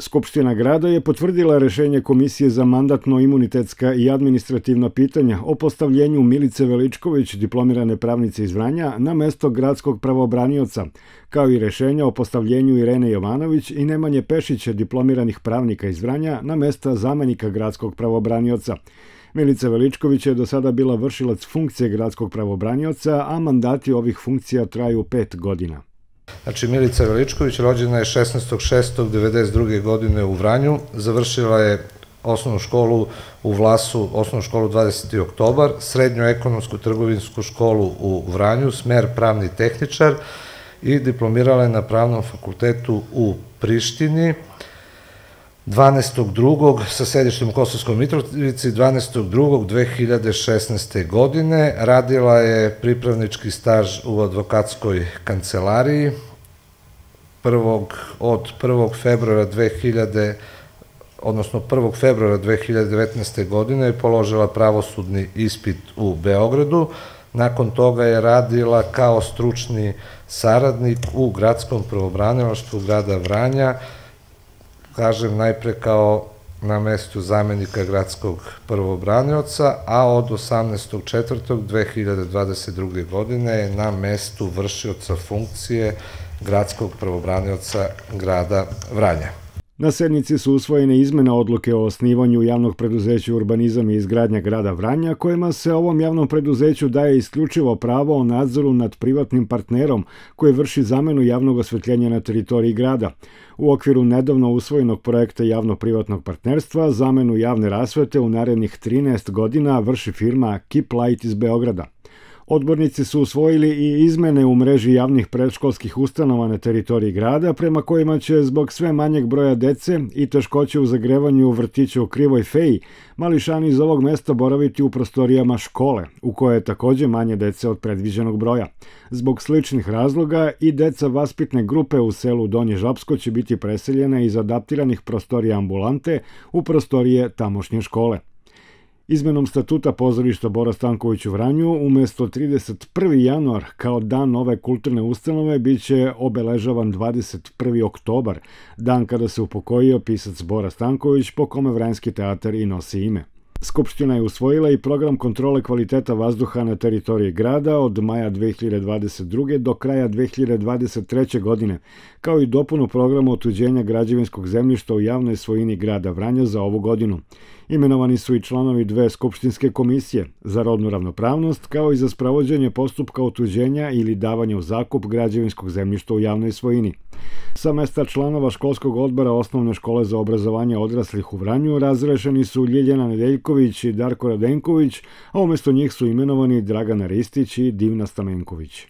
Skupština grada je potvrdila rešenje Komisije za mandatno-imunitetska i administrativna pitanja o postavljenju Milice Veličković, diplomirane pravnice iz Vranja, na mesto gradskog pravobranioca, kao i rešenja o postavljenju Irene Jovanović i Nemanje Pešića, diplomiranih pravnika iz Vranja, na mesta zamenika gradskog pravobranioca. Milica Veličković je do sada bila vršilac funkcije gradskog pravobranioca, a mandati ovih funkcija traju pet godina. Znači, Milica Veličković rođena je 16.6.92. godine u Vranju, završila je osnovnu školu u Vlasu, osnovnu školu 20. oktobar, srednju ekonomsku trgovinsku školu u Vranju, smer pravni tehničar i diplomirala je na pravnom fakultetu u Prištini, 12.2. sa sedištem u Kosovskoj Mitrovici 12.2.2016. godine. Radila je pripravnički staž u advokatskoj kancelariji. Prvog, od 1. februara 2000 odnosno 1. februara 2019. godine je položila pravosudni ispit u Beogradu. Nakon toga je radila kao stručni saradnik u gradskom pravobranilaštvu grada Vranja, kažem najpre kao na mestu zamenika gradskog prvobranioca, a od 18.4.2022. godine je na mestu vršioca funkcije gradskog prvobranioca grada Vranja. Na sednici su usvojene izmene odluke o osnivanju javnog preduzeća Urbanizam i izgradnja grada Vranja, kojima se ovom javnom preduzeću daje isključivo pravo o nadzoru nad privatnim partnerom koji vrši zamenu javnog osvetljenja na teritoriji grada. U okviru nedavno usvojenog projekta javno-privatnog partnerstva zamenu javne rasvete u narednih 13 godina vrši firma Keep Light iz Beograda. Odbornici su usvojili i izmene u mreži javnih predškolskih ustanova na teritoriji grada, prema kojima će zbog sve manjeg broja dece i teškoće u zagrevanju u vrtiću u Krivoj Feji, mališani iz ovog mesta boraviti u prostorijama škole, u koje je takođe manje dece od predviđenog broja. Zbog sličnih razloga i deca vaspitne grupe u selu Donje Žapsko će biti preseljena iz adaptiranih prostorija ambulante u prostorije tamošnje škole. Izmenom statuta pozorišta Bora Stanković u Vranju umesto 31. januar kao dan nove kulturne ustanove biće obeležavan 21. oktobar, dan kada se upokojio pisac Bora Stanković po kome Vranjski teatar i nosi ime. Skupština je usvojila i program kontrole kvaliteta vazduha na teritoriji grada od maja 2022. do kraja 2023. godine, kao i dopunu programa otuđenja građevinskog zemljišta u javnoj svojini grada Vranja za ovu godinu. Imenovani su i članovi dve skupštinske komisije za rodnu ravnopravnost, kao i za spravođenje postupka otuđenja ili davanja u zakup građevinskog zemljišta u javnoj svojini. Sa mesta članova školskog odbora Osnovne škole za obrazovanje odraslih u Vranju razrešeni su Ljiljana Nedeljković i Darko Radenković, a umesto njih su imenovani Dragana Ristić i Divna Stamenković.